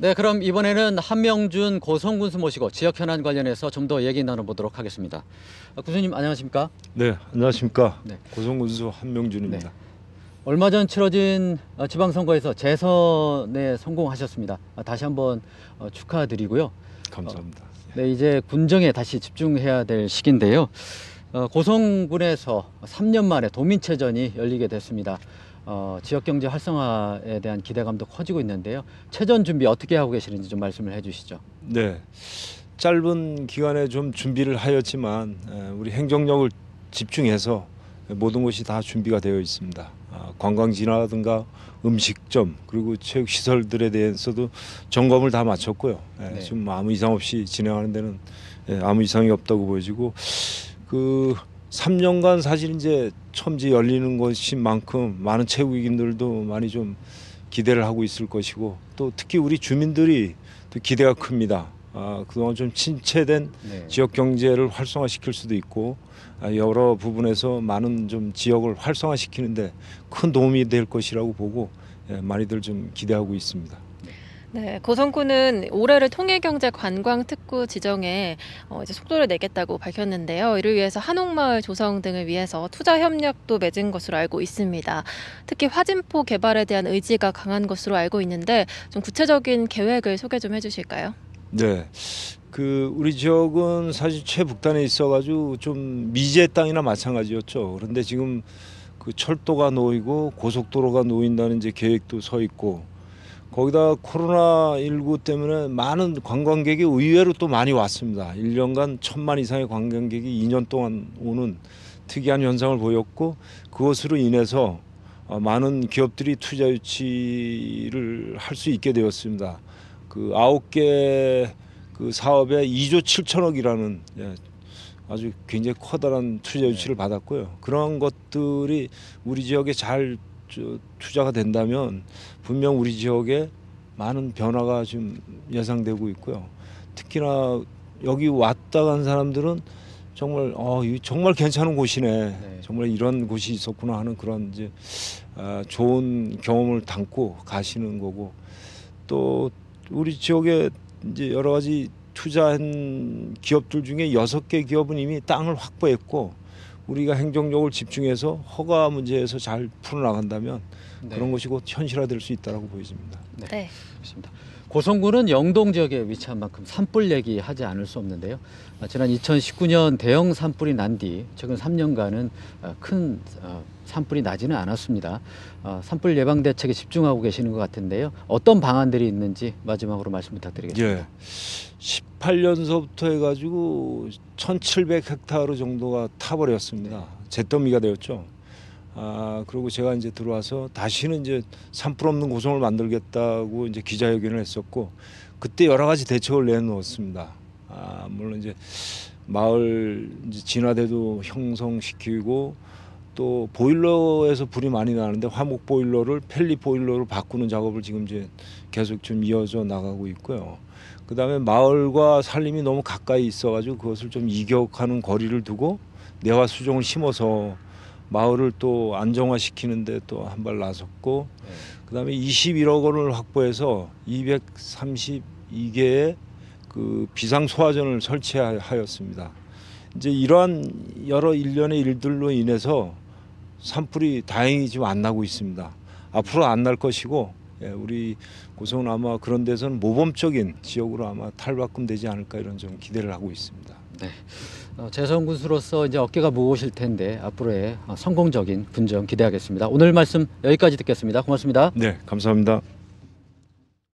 네, 그럼 이번에는 한명준 고성 군수 모시고 지역 현안 관련해서 좀 더 얘기 나눠보도록 하겠습니다. 아, 군수님 안녕하십니까? 네, 안녕하십니까. 네. 고성군수 한명준입니다. 얼마 전 치러진 어, 지방선거에서 재선에 성공하셨습니다. 아, 다시 한번 어, 축하드리고요. 감사합니다. 네, 이제 군정에 다시 집중해야 될 시기인데요. 어, 고성군에서 3년 만에 도민체전이 열리게 됐습니다. 어, 지역 경제 활성화에 대한 기대감도 커지고 있는데요. 체전 준비 어떻게 하고 계시는지 좀 말씀을 해주시죠. 네, 짧은 기간에 좀 준비를 하였지만 에, 우리 행정력을 집중해서 모든 것이 다 준비가 되어 있습니다. 아, 관광지라든가 음식점 그리고 체육 시설들에 대해서도 점검을 다 마쳤고요. 에, 네. 지금 아무 이상 없이 진행하는 데는 에, 아무 이상이 없다고 보여지고 그 3년간 사실 이제 첨지 열리는 것인 만큼 많은 체육인들도 많이 좀 기대를 하고 있을 것이고 또 특히 우리 주민들이 또 기대가 큽니다. 아, 그동안 좀 침체된 네. 지역 경제를 활성화시킬 수도 있고 아, 여러 부분에서 많은 좀 지역을 활성화시키는데 큰 도움이 될 것이라고 보고 예, 많이들 좀 기대하고 있습니다. 네, 고성군은 올해를 통일경제 관광 특구 지정에 어, 이제 속도를 내겠다고 밝혔는데요. 이를 위해서 한옥마을 조성 등을 위해서 투자 협력도 맺은 것으로 알고 있습니다. 특히 화진포 개발에 대한 의지가 강한 것으로 알고 있는데 좀 구체적인 계획을 소개 좀 해주실까요? 네. 그 우리 지역은 사실 최북단에 있어가지고 좀 미제 땅이나 마찬가지였죠. 그런데 지금 그 철도가 놓이고 고속도로가 놓인다는 이제 계획도 서 있고 거기다 코로나 19 때문에 많은 관광객이 의외로 또 많이 왔습니다. 1년간 천만 이상의 관광객이 2년 동안 오는 특이한 현상을 보였고 그것으로 인해서 어, 많은 기업들이 투자 유치를 할 수 있게 되었습니다. 그 아홉 개 그 사업에 2조 7천억이라는 예, 아주 굉장히 커다란 투자 유치를 받았고요. 그런 것들이 우리 지역에 잘 저, 투자가 된다면 분명 우리 지역에 많은 변화가 좀 예상되고 있고요. 특히나 여기 왔다 간 사람들은 정말 어, 이 정말 괜찮은 곳이네. 네. 정말 이런 곳이 있었구나 하는 그런 이제 아, 좋은 경험을 담고 가시는 거고 또 우리 지역에 이제 여러 가지 투자한 기업들 중에 여섯 개 기업은 이미 땅을 확보했고 우리가 행정력을 집중해서 허가 문제에서 잘 풀어나간다면 네. 그런 것이 곧 현실화될 수 있다라고 보여집니다. 네. 그렇습니다. 고성군은 영동 지역에 위치한 만큼 산불 얘기하지 않을 수 없는데요. 아, 지난 2019년 대형 산불이 난 뒤 최근 3년간은 아, 큰 어, 산불이 나지는 않았습니다. 아, 산불 예방 대책에 집중하고 계시는 것 같은데요. 어떤 방안들이 있는지 마지막으로 말씀 부탁드리겠습니다. 예. 18년서부터 해가지고 1,700헥타르 정도가 타버렸습니다. 잿더미가 되었죠. 아 그리고 제가 이제 들어와서 다시는 이제 산불 없는 고성을 만들겠다고 이제 기자회견을 했었고 그때 여러 가지 대책을 내놓았습니다. 아 물론 이제 마을 이제 진화대도 형성시키고 또 보일러에서 불이 많이 나는데 화목 보일러를 펠릿 보일러로 바꾸는 작업을 지금 이제 계속 좀 이어져 나가고 있고요. 그다음에 마을과 산림이 너무 가까이 있어가지고 그것을 좀 이격하는 거리를 두고 내화 수종을 심어서 마을을 또 안정화시키는데 또 한 발 나섰고 네. 그다음에 21억 원을 확보해서 232개의 그 비상 소화전을 설치하였습니다. 이제 이러한 여러 일련의 일들로 인해서 산불이 다행히 지금 안 나고 있습니다. 앞으로 안 날 것이고 예, 우리 고성은 아마 그런 데서는 모범적인 지역으로 아마 탈바꿈되지 않을까 이런 좀 기대를 하고 있습니다. 어, 재선 군수로서 이제 어깨가 무거우실 텐데 앞으로의 어, 성공적인 군정 기대하겠습니다. 오늘 말씀 여기까지 듣겠습니다. 고맙습니다. 네, 감사합니다.